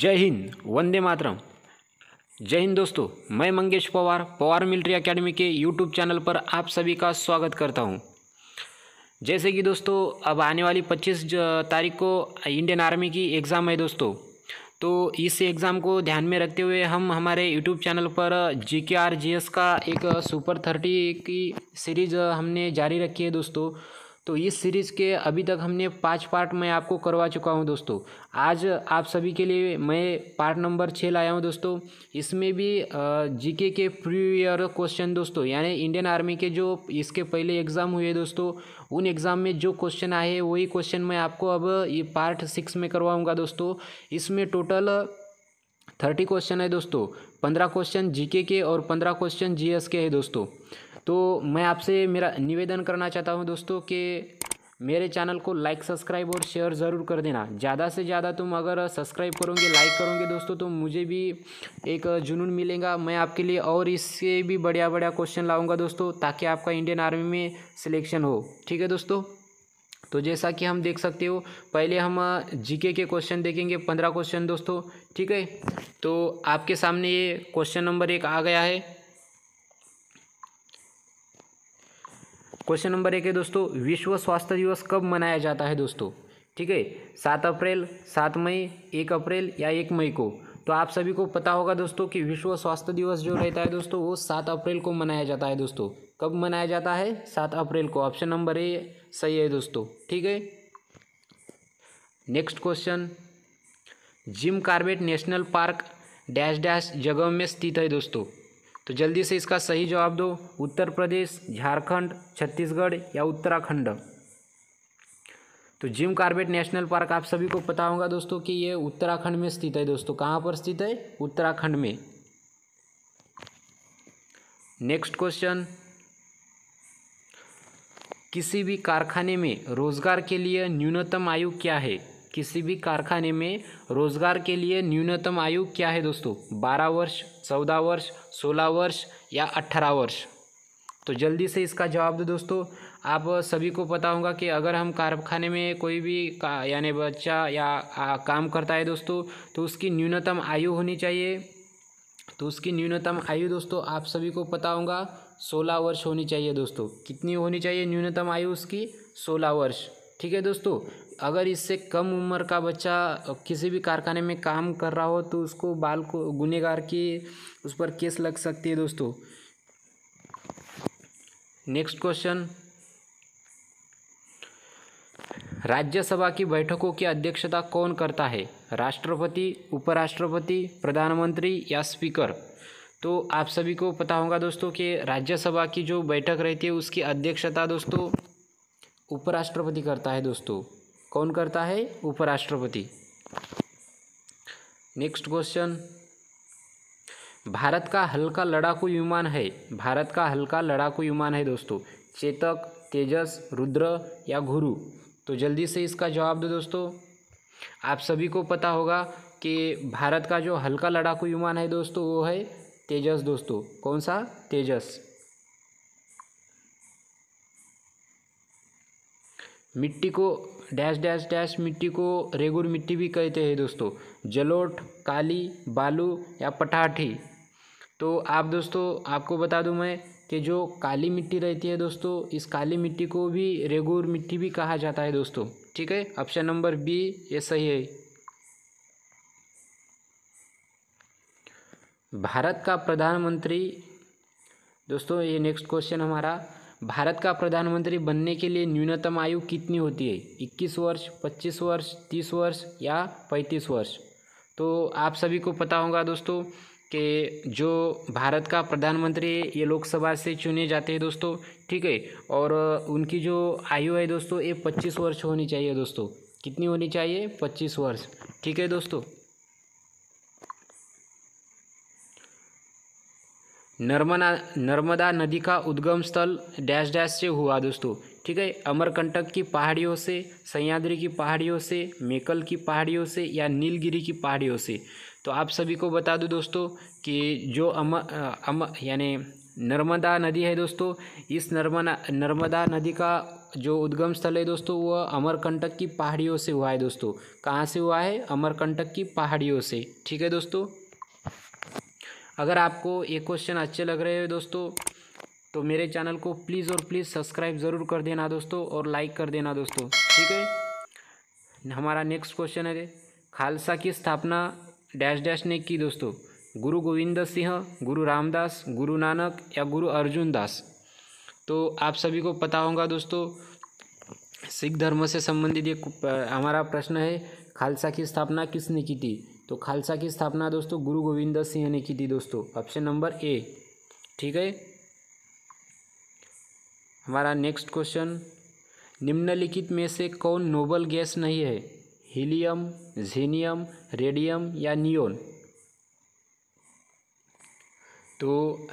जय हिंद, वंदे मातरम। जय हिंद दोस्तों, मैं मंगेश पवार पवार मिलिट्री एकेडमी के यूट्यूब चैनल पर आप सभी का स्वागत करता हूँ। जैसे कि दोस्तों, अब आने वाली 25 तारीख को इंडियन आर्मी की एग्ज़ाम है दोस्तों। तो इस एग्ज़ाम को ध्यान में रखते हुए हम हमारे यूट्यूब चैनल पर जी के आर जी एस का एक सुपर थर्टी की सीरीज़ हमने जारी रखी है दोस्तों। तो इस सीरीज़ के अभी तक हमने पाँच पार्ट मैं आपको करवा चुका हूँ दोस्तों। आज आप सभी के लिए मैं पार्ट नंबर छः लाया हूँ दोस्तों। इसमें भी जीके के प्री ईयर क्वेश्चन दोस्तों, यानी इंडियन आर्मी के जो इसके पहले एग्ज़ाम हुए दोस्तों, उन एग्ज़ाम में जो क्वेश्चन आए वही क्वेश्चन मैं आपको अब ये पार्ट सिक्स में करवाऊँगा दोस्तों। इसमें टोटल थर्टी क्वेश्चन है दोस्तों। पंद्रह क्वेश्चन जीके के और पंद्रह क्वेश्चन जीएस के हैं दोस्तों। तो मैं आपसे मेरा निवेदन करना चाहता हूँ दोस्तों कि मेरे चैनल को लाइक सब्सक्राइब और शेयर ज़रूर कर देना। ज़्यादा से ज़्यादा तुम अगर सब्सक्राइब करोगे लाइक करोगे दोस्तों तो मुझे भी एक जुनून मिलेगा। मैं आपके लिए और इससे भी बढ़िया बढ़िया क्वेश्चन लाऊँगा दोस्तों, ताकि आपका इंडियन आर्मी में सिलेक्शन हो। ठीक है दोस्तों? तो जैसा कि हम देख सकते हो, पहले हम जीके के क्वेश्चन देखेंगे, पंद्रह क्वेश्चन दोस्तों। ठीक है? तो आपके सामने ये क्वेश्चन नंबर एक आ गया है। क्वेश्चन नंबर एक है दोस्तों, विश्व स्वास्थ्य दिवस कब मनाया जाता है दोस्तों? ठीक है, सात अप्रैल, सात मई, एक अप्रैल या एक मई को। तो आप सभी को पता होगा दोस्तों कि विश्व स्वास्थ्य दिवस जो रहता है दोस्तों, वो सात अप्रैल को मनाया जाता है दोस्तों। कब मनाया जाता है? सात अप्रैल को। ऑप्शन नंबर ए सही है दोस्तों। ठीक है? Next question. Jim Corbett National Park dash dash जगह में स्थित है दोस्तों। तो जल्दी से इसका सही जवाब दो। उत्तर प्रदेश, झारखंड, छत्तीसगढ़ या उत्तराखंड? तो जिम कार्बेट नेशनल पार्क आप सभी को पता होगा दोस्तों कि ये उत्तराखंड में स्थित है। दोस्तों, कहाँ पर स्थित है? उत्तराखंड में। Next question. किसी भी कारखाने में रोज़गार के लिए न्यूनतम आयु क्या है? किसी भी कारखाने में रोज़गार के लिए न्यूनतम आयु क्या है दोस्तों? बारह वर्ष चौदह वर्ष सोलह वर्ष या अट्ठारह वर्ष? तो जल्दी से इसका जवाब दो दोस्तों। आप सभी को पता होगा कि अगर हम कारखाने में कोई भी का यानी बच्चा या आ, काम करता है दोस्तों तो उसकी न्यूनतम आयु होनी चाहिए। तो उसकी न्यूनतम आयु दोस्तों आप सभी को पता होगा सोलह वर्ष होनी चाहिए दोस्तों। कितनी होनी चाहिए न्यूनतम आयु उसकी? सोलह वर्ष। ठीक है दोस्तों, अगर इससे कम उम्र का बच्चा किसी भी कारखाने में काम कर रहा हो तो उसको बाल को, गुनेगार की उस पर केस लग सकती है दोस्तों। नेक्स्ट क्वेश्चन राज्यसभा की बैठकों की अध्यक्षता कौन करता है? राष्ट्रपति, उपराष्ट्रपति, प्रधानमंत्री या स्पीकर? तो आप सभी को पता होगा दोस्तों कि राज्यसभा की जो बैठक रहती है उसकी अध्यक्षता दोस्तों उपराष्ट्रपति करता है दोस्तों। कौन करता है? उपराष्ट्रपति। नेक्स्ट क्वेश्चन भारत का हल्का लड़ाकू विमान है। भारत का हल्का लड़ाकू विमान है दोस्तों। चेतक, तेजस, रुद्र या गुरु तो जल्दी से इसका जवाब दो दोस्तों। आप सभी को पता होगा कि भारत का जो हल्का लड़ाकू विमान है दोस्तों, वो है तेजस दोस्तों। कौन सा? तेजस। मिट्टी को डैश डैश डैश मिट्टी को रेगुर मिट्टी भी कहते हैं दोस्तों। जलोट काली, बालू या पटाठी तो आप दोस्तों, आपको बता दूँ मैं कि जो काली मिट्टी रहती है दोस्तों, इस काली मिट्टी को भी रेगुर मिट्टी भी कहा जाता है दोस्तों। ठीक है? ऑप्शन नंबर बी, ये सही है। भारत का प्रधानमंत्री, दोस्तों, ये नेक्स्ट क्वेश्चन हमारा भारत का प्रधानमंत्री बनने के लिए न्यूनतम आयु कितनी होती है? इक्कीस वर्ष, पच्चीस वर्ष, तीस वर्ष या पैंतीस वर्ष? तो आप सभी को पता होगा दोस्तों कि जो भारत का प्रधानमंत्री ये लोकसभा से चुने जाते हैं दोस्तों, ठीक है? और उनकी जो आयु है दोस्तों, ये पच्चीस वर्ष होनी चाहिए दोस्तों। कितनी होनी चाहिए? पच्चीस वर्ष, ठीक है दोस्तों? नर्मदा नर्मदा नदी का उद्गम स्थल डैश डैश से हुआ दोस्तों, ठीक है? अमरकंटक की पहाड़ियों से सयाद्री की पहाड़ियों से, मेकल की पहाड़ियों से या नीलगिरी की पहाड़ियों से। तो आप सभी को बता दूँ दोस्तों कि जो अमर अम, यानी नर्मदा नदी है दोस्तों, इस नर्मदा नर्मदा नदी का जो उद्गम स्थल है दोस्तों वह अमरकंटक की पहाड़ियों से हुआ है दोस्तों। कहाँ से हुआ है? अमरकंटक की पहाड़ियों से, ठीक है दोस्तों? अगर आपको ये क्वेश्चन अच्छे लग रहे हो दोस्तों तो मेरे चैनल को प्लीज़ और प्लीज़ सब्सक्राइब ज़रूर कर देना दोस्तों और लाइक कर देना दोस्तों, ठीक है? हमारा नेक्स्ट क्वेश्चन है, खालसा की स्थापना डैश डैश ने की दोस्तों? गुरु गोविंद सिंह, गुरु रामदास, गुरु नानक या गुरु अर्जुन दास? तो आप सभी को पता होगा दोस्तों, सिख धर्म से संबंधित एक हमारा प्रश्न है, खालसा की स्थापना किसने की थी? तो खालसा की स्थापना दोस्तों गुरु गोविंद सिंह ने की थी दोस्तों। ऑप्शन नंबर ए ठीक है? हमारा नेक्स्ट क्वेश्चन निम्नलिखित में से कौन नोबल गैस नहीं है? हीलियम जेनियम रेडियम या नियोन तो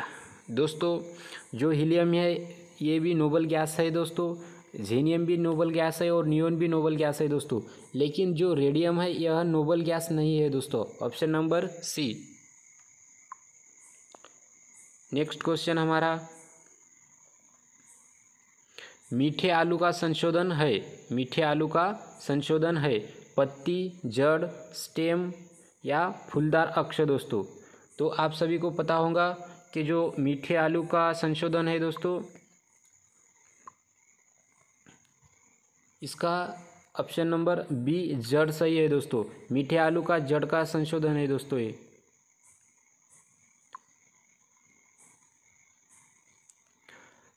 दोस्तों, जो हीलियम है, ये भी नोबल गैस है दोस्तों। जेनियम भी नोबल गैस है और नियोन भी नोबल गैस है दोस्तों। लेकिन जो रेडियम है, यह नोबल गैस नहीं है दोस्तों। Option number C. Next question हमारा, मीठे आलू का संशोधन है। मीठे आलू का संशोधन है। पत्ती, जड़, स्टेम या फूलदार अक्ष दोस्तों। तो आप सभी को पता होगा कि जो मीठे आलू का संशोधन है दोस्तों इसका ऑप्शन नंबर बी जड़ सही है दोस्तों। मीठे आलू का जड़ का संशोधन है दोस्तों ये।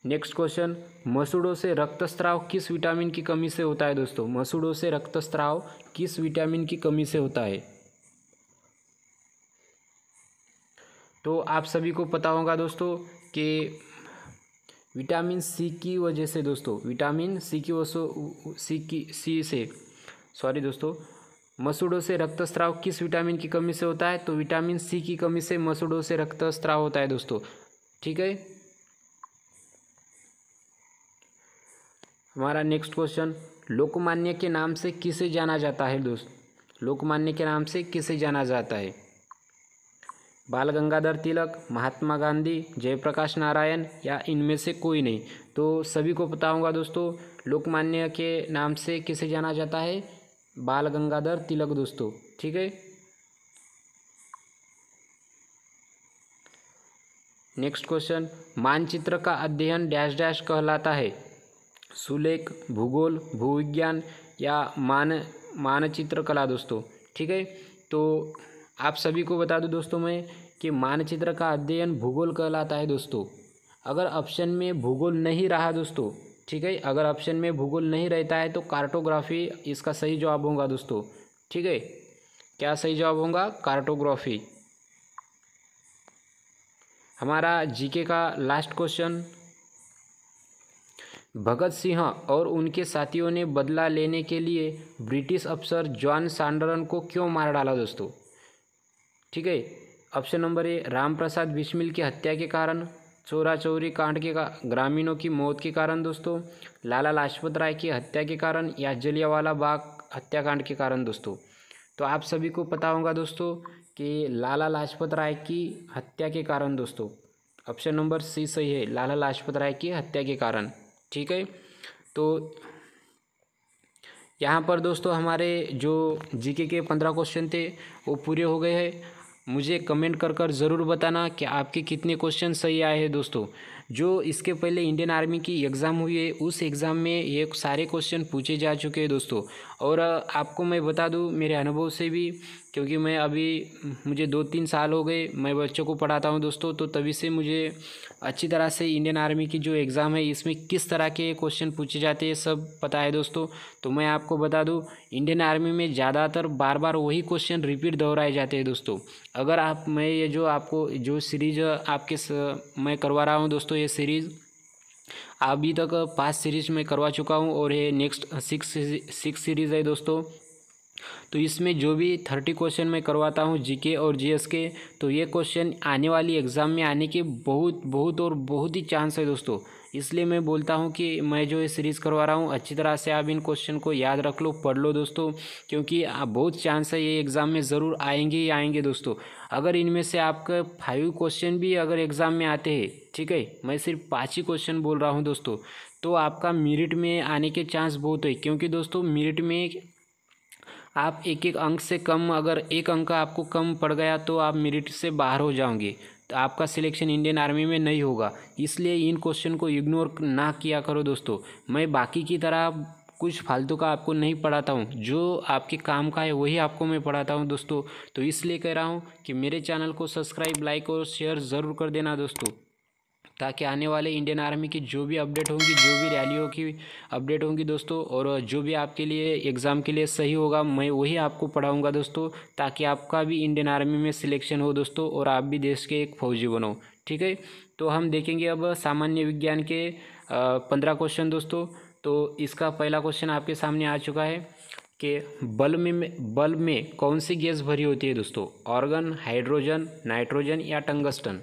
नेक्स्ट क्वेश्चन मसूड़ों से रक्तस्राव किस विटामिन की कमी से होता है दोस्तों? मसूड़ों से रक्तस्राव किस विटामिन की कमी से होता है? तो आप सभी को पता होगा दोस्तों कि विटामिन सी की वजह से दोस्तों, विटामिन सी की वजह सी की, सी से सॉरी दोस्तों, मसूड़ों से रक्तस्राव किस विटामिन की कमी से होता है? तो विटामिन सी की कमी से मसूड़ों से रक्तस्राव होता है दोस्तों। ठीक है? हमारा नेक्स्ट क्वेश्चन लोकमान्य के नाम से किसे जाना जाता है दोस्त? लोकमान्य के नाम से किसे जाना जाता है? बाल गंगाधर तिलक, महात्मा गांधी, जयप्रकाश नारायण या इनमें से कोई नहीं। तो सभी को पता होगा दोस्तों, लोकमान्य के नाम से किसे जाना जाता है? बाल गंगाधर तिलक दोस्तों, ठीक है? नेक्स्ट क्वेश्चन मानचित्र का अध्ययन डैश डैश कहलाता है। सुलेख, भूगोल, भूविज्ञान या मान मानचित्र कला दोस्तों, ठीक है? तो आप सभी को बता दूँ दोस्तों मैं कि मानचित्र का अध्ययन भूगोल कहलाता है दोस्तों। अगर ऑप्शन में भूगोल नहीं रहा दोस्तों, ठीक है, अगर ऑप्शन में भूगोल नहीं रहता है तो कार्टोग्राफी इसका सही जवाब होगा दोस्तों। ठीक है, क्या सही जवाब होगा? कार्टोग्राफी हमारा जीके का लास्ट क्वेश्चन भगत सिंह और उनके साथियों ने बदला लेने के लिए ब्रिटिश अफसर जॉन सांडरन को क्यों मार डाला दोस्तों? ठीक है option number A Ram Prasad Bismil की हत्या के कारण चोरा चोरी कांड के का, ग्रामीणों की मौत के कारण दोस्तों, लाला लाजपत राय की हत्या के कारण या जलियावाला बाग हत्याकांड के कारण दोस्तों। तो आप सभी को पता होगा दोस्तों कि लाला लाजपत राय की हत्या के कारण दोस्तों, ऑप्शन नंबर सी सही है, लाला लाजपत राय की हत्या के कारण, ठीक है? तो यहाँ पर दोस्तों हमारे जो जीके के पंद्रह क्वेश्चन थे, वो पूरे हो गए हैं। मुझे कमेंट कर कर ज़रूर बताना कि आपके कितने क्वेश्चन सही आए हैं दोस्तों। जो इसके पहले इंडियन आर्मी की एग्ज़ाम हुई है, उस एग्ज़ाम में ये सारे क्वेश्चन पूछे जा चुके हैं दोस्तों। और आपको मैं बता दूँ, मेरे अनुभव से भी, क्योंकि मैं अभी, मुझे दो तीन साल हो गए, मैं बच्चों को पढ़ाता हूँ दोस्तों तो तभी से मुझे अच्छी तरह से इंडियन आर्मी की जो एग्ज़ाम है, इसमें किस तरह के क्वेश्चन पूछे जाते हैं, सब पता है दोस्तों। तो मैं आपको बता दूँ इंडियन आर्मी में ज़्यादातर बार बार वही क्वेश्चन रिपीट दोहराए जाते हैं दोस्तों। अगर आप, मैं ये जो आपको, जो सीरीज़ आपके मैं करवा रहा हूँ दोस्तों, ये सीरीज़ अभी तक पाँच सीरीज़ में करवा चुका हूँ और ये नेक्स्ट सिक्स सिक्स सीरीज़ है दोस्तों। तो इसमें जो भी थर्टी क्वेश्चन मैं करवाता हूँ जीके और जीएस के तो ये क्वेश्चन आने वाली एग्ज़ाम में आने के बहुत बहुत और बहुत ही चांस है दोस्तों। इसलिए मैं बोलता हूँ कि मैं जो ये सीरीज़ करवा रहा हूँ, अच्छी तरह से आप इन क्वेश्चन को याद रख लो, पढ़ लो दोस्तों, क्योंकि बहुत चांस है ये एग्ज़ाम में ज़रूर आएँगे ही आएँगे दोस्तों। अगर इनमें से आपका फाइव क्वेश्चन भी अगर एग्ज़ाम में आते हैं, ठीक है, मैं सिर्फ़ पाँच ही क्वेश्चन बोल रहा हूँ दोस्तों तो आपका मेरिट में आने के चांस बहुत है। क्योंकि दोस्तों मेरिट में आप एक एक अंक से कम, अगर एक अंक आपको कम पड़ गया तो आप मेरिट से बाहर हो जाओगे। तो आपका सिलेक्शन इंडियन आर्मी में नहीं होगा। इसलिए इन क्वेश्चन को इग्नोर ना किया करो दोस्तों। मैं बाकी की तरह कुछ फालतू का आपको नहीं पढ़ाता हूँ। जो आपके काम का है, वही आपको मैं पढ़ाता हूँ दोस्तों। तो इसलिए कह रहा हूँ कि मेरे चैनल को सब्सक्राइब लाइक और शेयर ज़रूर कर देना दोस्तों। ताकि आने वाले इंडियन आर्मी की जो भी अपडेट होंगी, जो भी रैलियों की अपडेट होंगी दोस्तों, और जो भी आपके लिए एग्ज़ाम के लिए सही होगा, मैं वही आपको पढ़ाऊँगा दोस्तों, ताकि आपका भी इंडियन आर्मी में सिलेक्शन हो दोस्तों, और आप भी देश के एक फौजी बनो। ठीक है? तो हम देखेंगे अब सामान्य विज्ञान के पंद्रह क्वेश्चन दोस्तों। तो इसका पहला क्वेश्चन आपके सामने आ चुका है कि बल्ब में बल्ब में कौन सी गैस भरी होती है दोस्तों? ऑर्गन, हाइड्रोजन, नाइट्रोजन या टंगस्टन?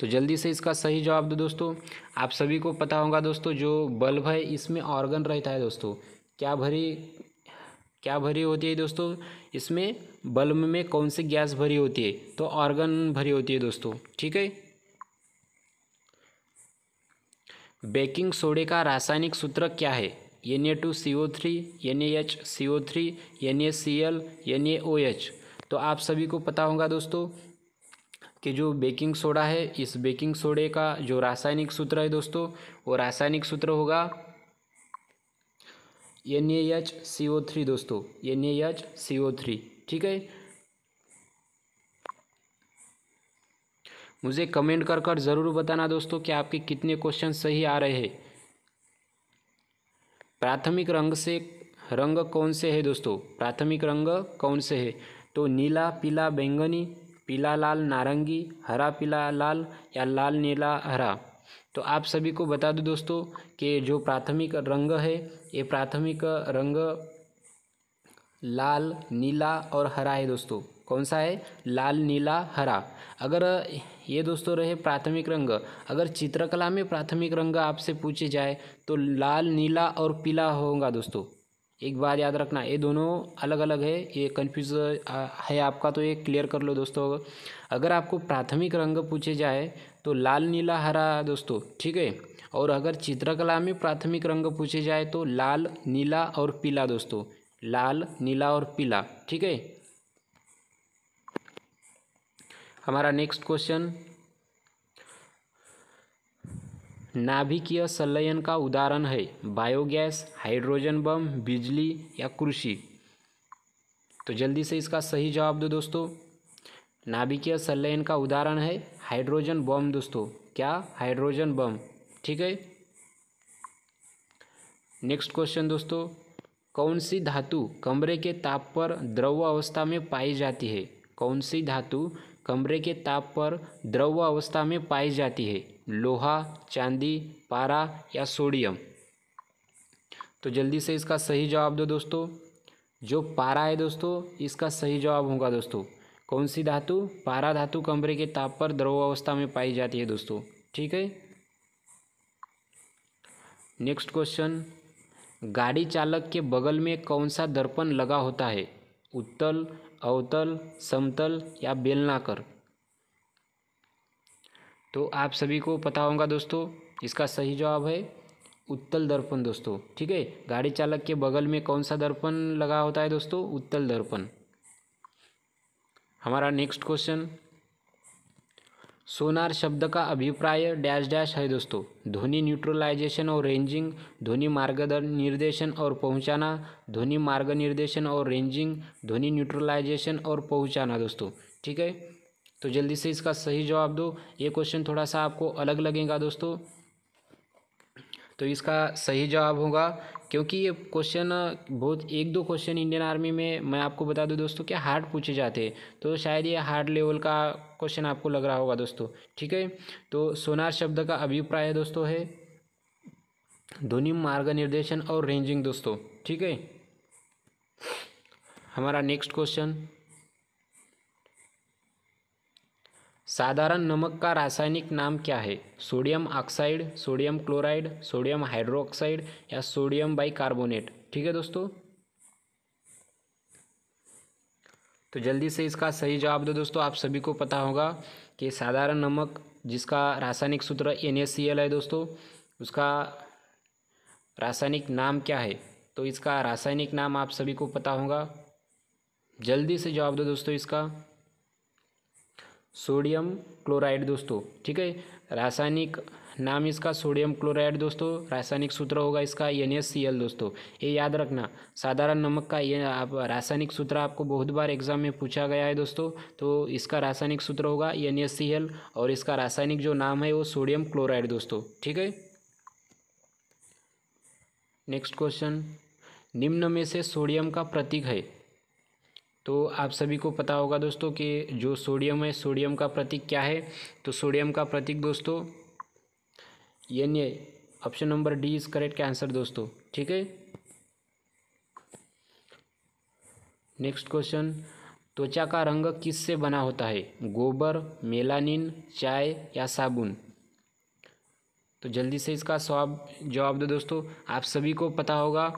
तो जल्दी से इसका सही जवाब दो दोस्तों। आप सभी को पता होगा दोस्तों, जो बल्ब है, इसमें ऑर्गन रहता है दोस्तों। क्या भरी क्या भरी होती है दोस्तों? इसमें बल्ब में कौन सी गैस भरी होती है? तो ऑर्गन भरी होती है दोस्तों, ठीक है? बेकिंग सोडे का रासायनिक सूत्र क्या है? N A two C O three N A H C O three N A C L N A O H तो आप सभी को पता होगा दोस्तों कि जो बेकिंग सोडा है, इस बेकिंग सोडे का जो रासायनिक सूत्र है दोस्तों, वो रासायनिक सूत्र होगा N A H C O three दोस्तों N A H C O three ठीक है? मुझे कमेंट कर कर ज़रूर बताना दोस्तों कि आपके कितने क्वेश्चन सही आ रहे हैं। प्राथमिक रंग से, रंग कौन से है दोस्तों? प्राथमिक रंग कौन से है? तो नीला, पीला, बैंगनी पीला लाल, नारंगी, हरा पीला लाल या लाल, नीला, हरा। तो आप सभी को बता दूँ दोस्तों कि जो प्राथमिक रंग है, ये प्राथमिक रंग लाल, नीला और हरा है दोस्तों। कौन सा है? लाल, नीला, हरा। अगर ये दोस्तों रहे प्राथमिक रंग, अगर चित्रकला में प्राथमिक रंग आपसे पूछे जाए तो लाल, नीला और पीला होगा दोस्तों। एक बात याद रखना, ये दोनों अलग अलग है, ये कन्फ्यूज़ है आपका तो ये क्लियर कर लो दोस्तों। अगर आपको प्राथमिक रंग पूछे जाए तो लाल, नीला, हरा दोस्तों, ठीक है? और अगर चित्रकला में प्राथमिक रंग पूछे जाए तो लाल, नीला और पीला दोस्तों, लाल, नीला और पीला, ठीक है? हमारा नेक्स्ट क्वेश्चन नाभिकीय संलयन का उदाहरण है। बायोगैस, हाइड्रोजन बम, बिजली या कृषि। तो जल्दी से इसका सही जवाब दो दोस्तों। नाभिकीय संलयन का उदाहरण है हाइड्रोजन बम दोस्तों। क्या? Hydrogen bomb. ठीक है? नेक्स्ट क्वेश्चन दोस्तों। कौन सी धातु कमरे के ताप पर द्रव अवस्था में पाई जाती है? कौन सी धातु कमरे के ताप पर द्रव अवस्था में पाई जाती है, लोहा, चांदी, पारा या सोडियम। तो जल्दी से इसका सही जवाब दो दोस्तों। जो पारा है दोस्तों, इसका सही जवाब होगा दोस्तों। कौन सी धातु? पारा धातु कमरे के ताप पर द्रव अवस्था में पाई जाती है दोस्तों। ठीक है? Next question. गाड़ी चालक के बगल में कौन सा दर्पण लगा होता है? उत्तल अवतल, समतल या बेलनाकर तो आप सभी को पता होगा दोस्तों, इसका सही जवाब है उत्तल दर्पण दोस्तों, ठीक है? गाड़ी चालक के बगल में कौन सा दर्पण लगा होता है दोस्तों? उत्तल दर्पण। हमारा नेक्स्ट क्वेश्चन सोनार शब्द का अभिप्राय डैश डैश है दोस्तों। ध्वनि न्यूट्रलाइजेशन और रेंजिंग ध्वनि मार्ग निर्देशन और पहुंचाना, ध्वनि मार्ग निर्देशन और रेंजिंग ध्वनि न्यूट्रलाइजेशन और पहुंचाना दोस्तों। ठीक है? तो जल्दी से इसका सही जवाब दो। ये क्वेश्चन थोड़ा सा आपको अलग लगेगा दोस्तों। तो इसका सही जवाब होगा, क्योंकि ये क्वेश्चन बहुत एक दो क्वेश्चन इंडियन आर्मी में मैं आपको बता दूँ दोस्तों, क्या हार्ड पूछे जाते हैं। तो शायद ये हार्ड लेवल का क्वेश्चन आपको लग रहा होगा दोस्तों, ठीक है? तो सोनार शब्द का अभिप्राय दोस्तों है, ध्वनि मार्ग निर्देशन और रेंजिंग दोस्तों, ठीक है? हमारा नेक्स्ट क्वेश्चन साधारण नमक का रासायनिक नाम क्या है? Sodium oxide, sodium chloride, sodium hydroxide या सोडियम बाइकार्बोनेट? ठीक है दोस्तों? तो जल्दी से इसका सही जवाब दो दोस्तों, आप सभी को पता होगा कि साधारण नमक जिसका रासायनिक सूत्र एनएससीएल है दोस्तों, उसका रासायनिक नाम क्या है? तो इसका रासायनिक नाम आप सभी को पता होगा। जल्दी से जवाब दो दोस्तों इसका। सोडियम क्लोराइड दोस्तों, ठीक है? रासायनिक नाम इसका सोडियम क्लोराइड दोस्तों, रासायनिक सूत्र होगा इसका एन दोस्तों। ये याद रखना, साधारण नमक का ये आप रासायनिक सूत्र आपको बहुत बार एग्ज़ाम में पूछा गया है दोस्तों तो इसका रासायनिक सूत्र होगा एन और इसका रासायनिक जो नाम है वो सोडियम क्लोराइड दोस्तों, ठीक है? नेक्स्ट क्वेश्चन, निम्न में से सोडियम का प्रतीक है। तो आप सभी को पता होगा दोस्तों कि जो सोडियम है, सोडियम का प्रतीक क्या है? तो सोडियम का प्रतीक दोस्तों N option number D is correct answer दोस्तों, ठीक है? नेक्स्ट क्वेश्चन त्वचा का रंग किस से बना होता है? गोबर मेलानिन चाय या साबुन? तो जल्दी से इसका स्वाब जवाब दो दोस्तों, आप सभी को पता होगा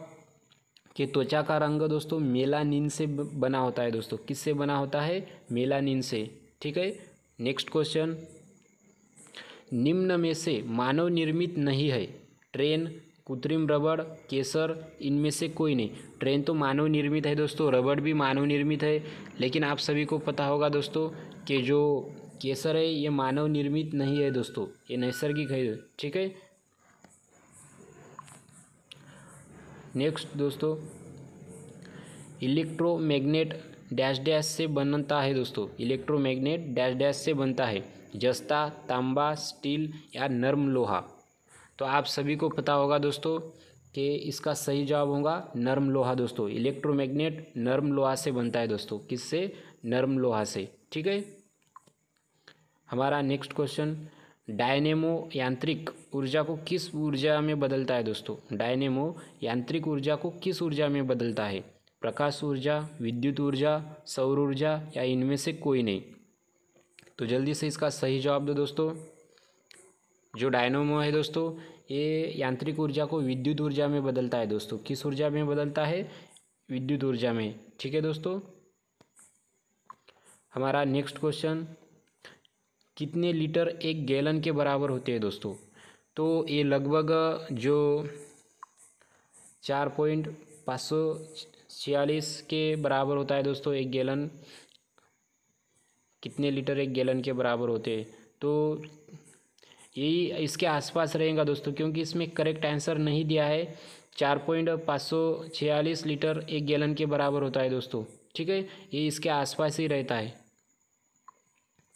कि त्वचा का रंग दोस्तों मेलानिन से बना होता है दोस्तों। किससे बना होता है? मेलानिन से। ठीक है? नेक्स्ट क्वेश्चन निम्न में से मानव निर्मित नहीं है। ट्रेन, कृत्रिम रबड़, केसर, इनमें से कोई नहीं। ट्रेन तो मानव निर्मित है दोस्तों। रबड़ भी मानव निर्मित है। लेकिन आप सभी को पता होगा दोस्तों कि जो केसर है, ये मानव निर्मित नहीं है दोस्तों। ये नैसर्गिक है। ठीक है? नेक्स्ट दोस्तों इलेक्ट्रोमैग्नेट डैश डैश से बनता है दोस्तों। इलेक्ट्रोमैग्नेट डैश डैश से बनता है। जस्ता, तांबा, स्टील या नर्म लोहा। तो आप सभी को पता होगा दोस्तों कि इसका सही जवाब होगा नर्म लोहा दोस्तों। इलेक्ट्रोमैग्नेट नर्म लोहा से बनता है दोस्तों। किससे? नर्म लोहा से। ठीक है? हमारा नेक्स्ट क्वेश्चन डायनेमो यांत्रिक ऊर्जा को किस ऊर्जा में बदलता है दोस्तों? डायनेमो यांत्रिक ऊर्जा को किस ऊर्जा में बदलता है? प्रकाश ऊर्जा, विद्युत ऊर्जा, सौर ऊर्जा या इनमें से कोई नहीं? तो जल्दी से इसका सही जवाब दो दोस्तों। जो डायनेमो है दोस्तों, ये यांत्रिक ऊर्जा को विद्युत ऊर्जा में बदलता है दोस्तों। किस ऊर्जा में बदलता है? विद्युत ऊर्जा में। ठीक है दोस्तों? हमारा नेक्स्ट क्वेश्चन। कितने लीटर एक गैलन के बराबर होते हैं दोस्तों? तो ये लगभग जो चार पॉइंट पाँच सौ छियालीस के बराबर होता है दोस्तों एक गैलन। कितने लीटर एक गैलन के बराबर होते हैं? तो यही इसके आसपास रहेगा दोस्तों, क्योंकि इसमें करेक्ट आंसर नहीं दिया है। चार पॉइंट पाँच सौ छियालीस लीटर एक गैलन के बराबर होता है दोस्तों, ठीक है? ये इसके आसपास ही रहता है।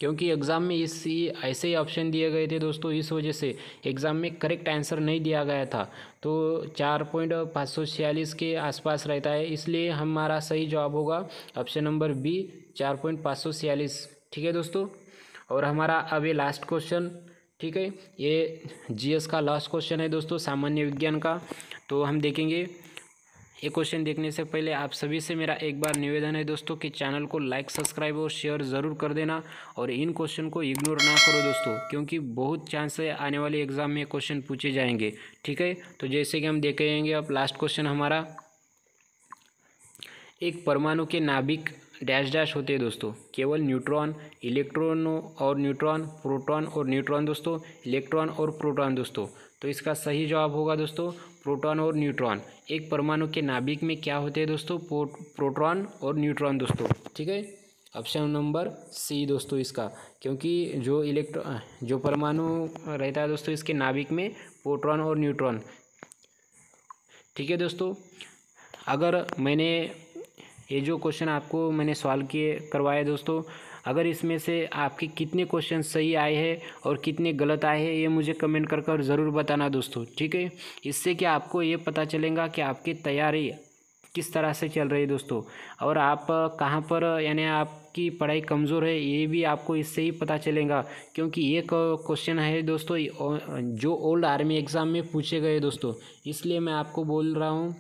क्योंकि एग्ज़ाम में इस ऐसे ही ऑप्शन दिए गए थे दोस्तों, इस वजह से एग्ज़ाम में करेक्ट आंसर नहीं दिया गया था। तो चार पॉइंट पाँच सौ छियालीस के आसपास रहता है, इसलिए हमारा सही जवाब होगा ऑप्शन नंबर बी, चार पॉइंट पाँच सौ छियालीस। ठीक है दोस्तों? और हमारा अब ये लास्ट क्वेश्चन ठीक है? ये जीएस का लास्ट क्वेश्चन है दोस्तों, सामान्य विज्ञान का। तो हम देखेंगे ये क्वेश्चन देखने से पहले आप सभी से मेरा एक बार निवेदन है दोस्तों कि चैनल को लाइक सब्सक्राइब और शेयर ज़रूर कर देना और इन क्वेश्चन को इग्नोर ना करो दोस्तों, क्योंकि बहुत चांस है आने वाले एग्ज़ाम में क्वेश्चन पूछे जाएँगे, ठीक है? तो जैसे कि हम देखेंगे अब लास्ट क्वेश्चन हमारा। एक परमाणु के नाभिक डैश डैश होते हैं दोस्तों, केवल न्यूट्रॉन इलेक्ट्रॉन और न्यूट्रॉन प्रोटॉन और न्यूट्रॉन दोस्तों इलेक्ट्रॉन और प्रोटॉन दोस्तों। तो इसका सही जवाब होगा दोस्तों, प्रोटॉन और न्यूट्रॉन। एक परमाणु के नाभिक में क्या होते हैं दोस्तों? प्रोटॉन और न्यूट्रॉन दोस्तों, ठीक है? ऑप्शन नंबर सी दोस्तों इसका, क्योंकि जो इलेक्ट्रो जो परमाणु रहता है दोस्तों इसके नाभिक में, प्रोटॉन और न्यूट्रॉन, ठीक है दोस्तों? अगर मैंने ये जो क्वेश्चन आपको मैंने सॉल्व किए, करवाए दोस्तों अगर इसमें से आपके कितने क्वेश्चन सही आए हैं और कितने गलत आए हैं, ये मुझे कमेंट कर कर ज़रूर बताना दोस्तों, ठीक है? इससे क्या आपको ये पता चलेगा कि आपकी तैयारी किस तरह से चल रही है दोस्तों। और आप कहाँ पर, यानी आपकी पढ़ाई कमज़ोर है, ये भी आपको इससे ही पता चलेगा, क्योंकि ये क्वेश्चन है दोस्तों जो ओल्ड आर्मी एग्ज़ाम में पूछे गए दोस्तों। इसलिए मैं आपको बोल रहा हूँ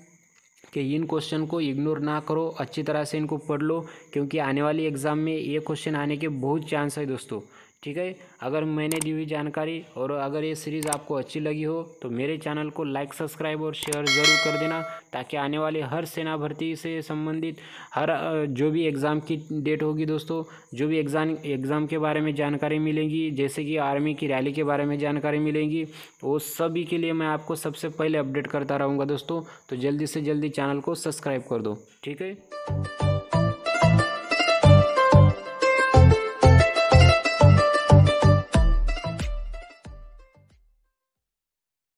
कि इन क्वेश्चन को इग्नोर ना करो, अच्छी तरह से इनको पढ़ लो, क्योंकि आने वाली एग्ज़ाम में ये क्वेश्चन आने के बहुत चांस है दोस्तों। ठीक है? अगर मैंने दी हुई जानकारी और अगर ये सीरीज़ आपको अच्छी लगी हो तो मेरे चैनल को लाइक सब्सक्राइब और शेयर ज़रूर कर देना, ताकि आने वाले हर सेना भर्ती से संबंधित हर जो भी एग्ज़ाम की डेट होगी दोस्तों, जो भी एग्ज़ाम एग्ज़ाम के बारे में जानकारी मिलेंगी, जैसे कि आर्मी की रैली के बारे में जानकारी मिलेंगी, वो सभी के लिए मैं आपको सबसे पहले अपडेट करता रहूँगा दोस्तों तो जल्दी से जल्दी चैनल को सब्सक्राइब कर दो, ठीक है?